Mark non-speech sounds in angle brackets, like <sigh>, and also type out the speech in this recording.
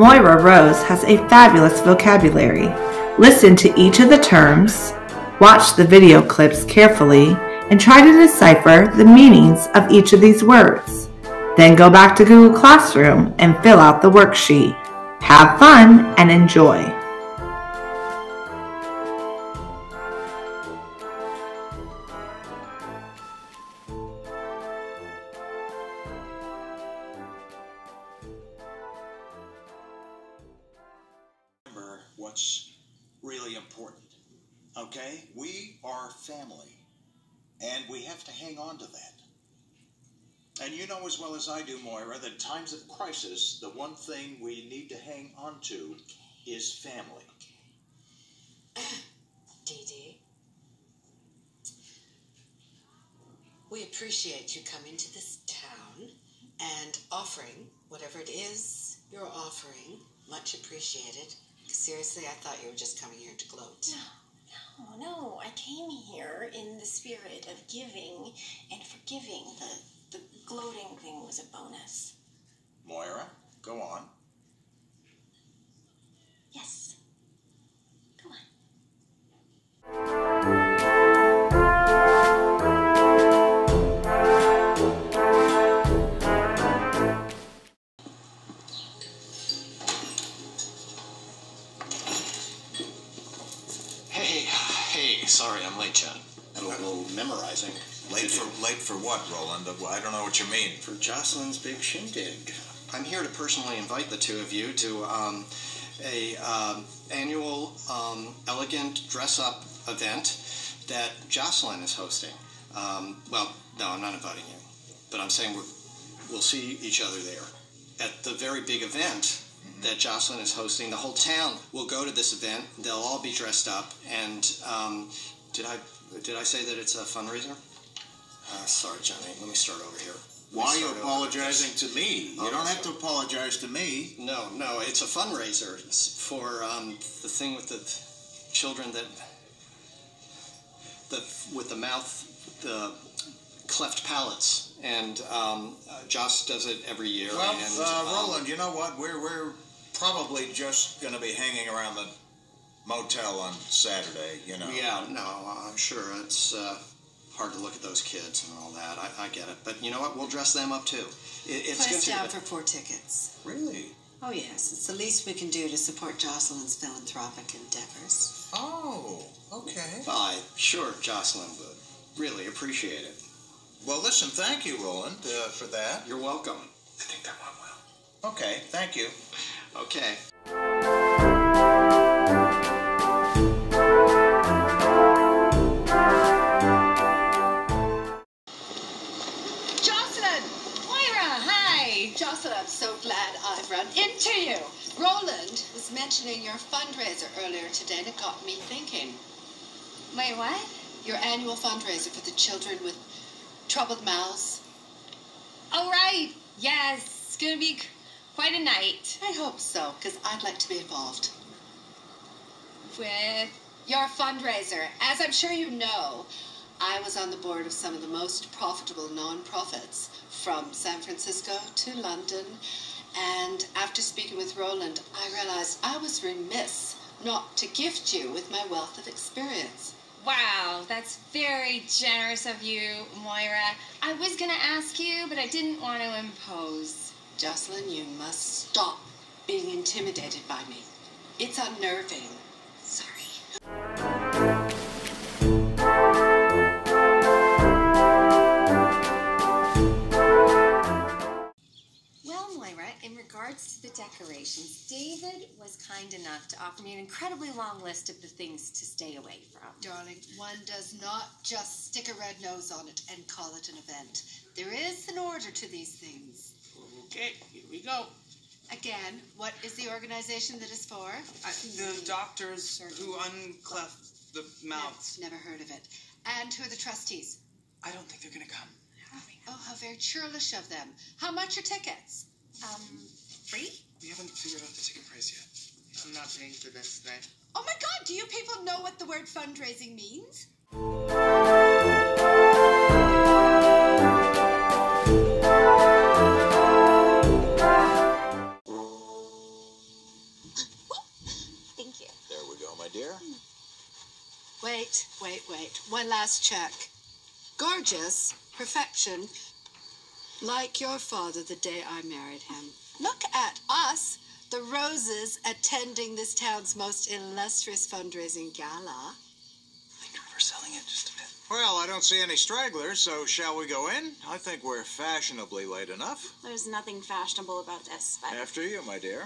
Moira Rose has a fabulous vocabulary. Listen to each of the terms, watch the video clips carefully, and try to decipher the meanings of each of these words. Then go back to Google Classroom and fill out the worksheet. Have fun and enjoy. What's really important. Okay? We are family. And we have to hang on to that. And you know as well as I do, Moira, that times of crisis, the one thing we need to hang on to is family. <clears throat> Dee Dee. We appreciate you coming to this town and offering whatever it is you're offering. Much appreciated. Seriously, I thought you were just coming here to gloat. No, no, no. I came here in the spirit of giving and forgiving. The, the gloating thing was a bonus. Moira, go on. Sorry I'm late, John. Had a little memorizing. Late for late for what, Roland? I don't know what you mean. For Jocelyn's big shindig. I'm here to personally invite the two of you to um, a um, annual um, elegant dress-up event that Jocelyn is hosting. Um, well, no, I'm not inviting you, but I'm saying we're, we'll see each other there at the very big event that Jocelyn is hosting. The whole town will go to this event. They'll all be dressed up. And um, did I did I say that it's a fundraiser? Uh, sorry, Johnny. Let me start over here. Why are you apologizing to me? You Oh, don't have to apologize to me. No, no, it's a fundraiser It's for um, the thing with the children that the with the mouth, the cleft palates, and um, uh, Joss does it every year. Well, and, uh, um, Roland, you know what? We're we're probably just going to be hanging around the motel on Saturday. You know. Yeah, no, I'm sure it's uh, hard to look at those kids and all that. I, I get it, but you know what? We'll dress them up too. It, it's Price good down to, for four tickets. really. Oh, yes. It's the least we can do to support Jocelyn's philanthropic endeavors. Oh, okay. I sure Jocelyn would really appreciate it. Well, listen, thank you, Roland, uh, for that. You're welcome. I think that went well. Okay, thank you. Okay. Jocelyn! Moira, hi! Jocelyn, I'm so glad I've run into you. Roland was mentioning your fundraiser earlier today and it got me thinking. Wait, what? Your annual fundraiser for the children with troubled mouths. Oh, right. Yes. It's going to be quite a night. I hope so, because I'd like to be involved. With. Your fundraiser, as I'm sure you know, I was on the board of some of the most profitable nonprofits from San Francisco to London. And after speaking with Roland, I realized I was remiss not to gift you with my wealth of experience. Wow, that's very generous of you, Moira. I was going to ask you, but I didn't want to impose. Jocelyn, you must stop being intimidated by me. It's unnerving. Sorry. Well, Moira, in regards to the decorations, David was kind enough to offer me an incredibly long list of the things to stay away from. Darling, one does not just stick a red nose on it and call it an event. There is an order to these things. Okay, here we go. Again, what is the organization that is for? I, the doctors who uncleft the mouths. Never heard of it. And who are the trustees? I don't think they're gonna come. Oh, how very churlish of them. How much are tickets? Um, free? We haven't figured out the ticket price yet. I'm not paying for this today. Oh my god, do you people know what the word fundraising means? Class check. Gorgeous, perfection, like your father the day I married him. Look at us, the roses attending this town's most illustrious fundraising gala. Thank you for selling it just a bit. Well, I don't see any stragglers, so shall we go in? I think we're fashionably late enough. There's nothing fashionable about this, but After you, my dear.